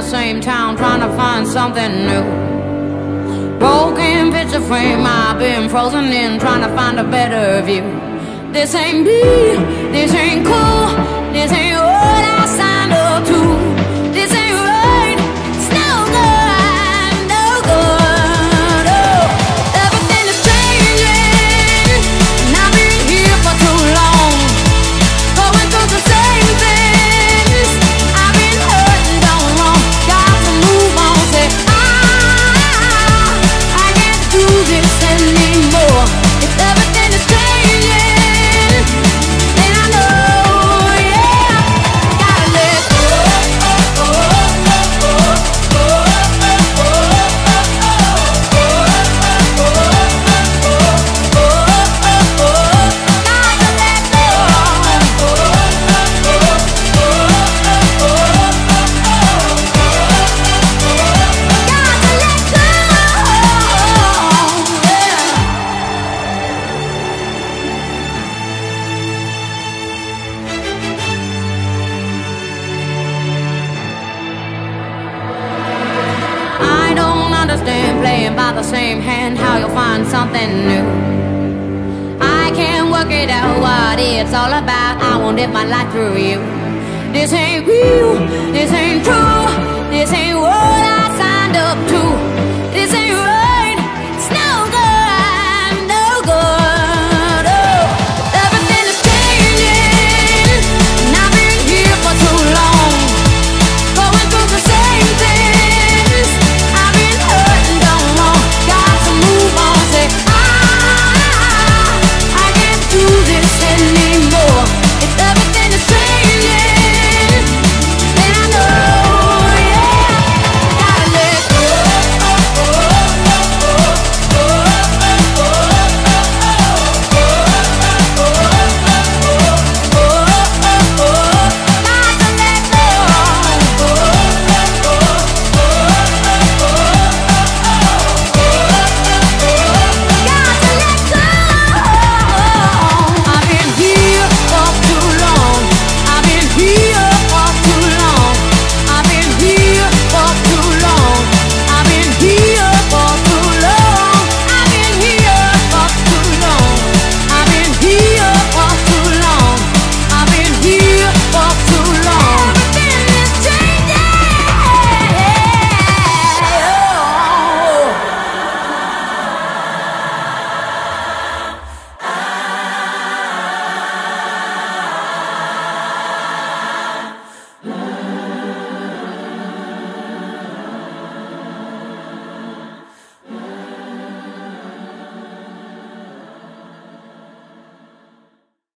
the same town trying to find something new. Broken picture frame, I've been frozen in trying to find a better view. This ain't me, this ain't cool, this ain't old. Don't playing by the same hand, how you'll find something new. I can't work it out what it's all about. I won't live my life through you. This ain't real,